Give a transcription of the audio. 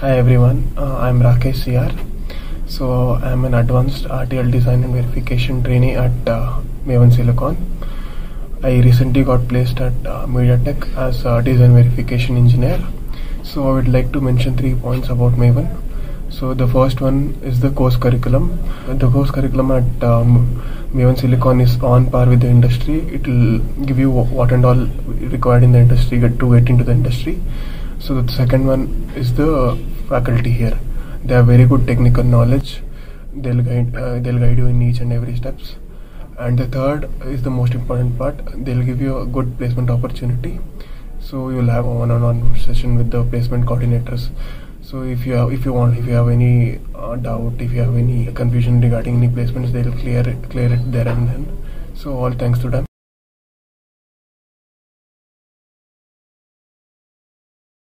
Hi everyone, uh, I'm Rakesh CR. So I'm an advanced RTL design and verification trainee at uh, Maven Silicon. I recently got placed at uh, MediaTek as a design verification engineer. So I would like to mention three points about Maven. So the first one is the course curriculum. The course curriculum at um, Maven Silicon is on par with the industry. It will give you what and all required in the industry get to get into the industry. So the second one is the faculty here. They have very good technical knowledge. They'll guide uh, they'll guide you in each and every steps. And the third is the most important part. They'll give you a good placement opportunity. So you'll have a one-on-one session with the placement coordinators. So if you have, if you want, if you have any uh, doubt, if you have any confusion regarding any placements, they'll clear it, clear it there and then. So all thanks to them.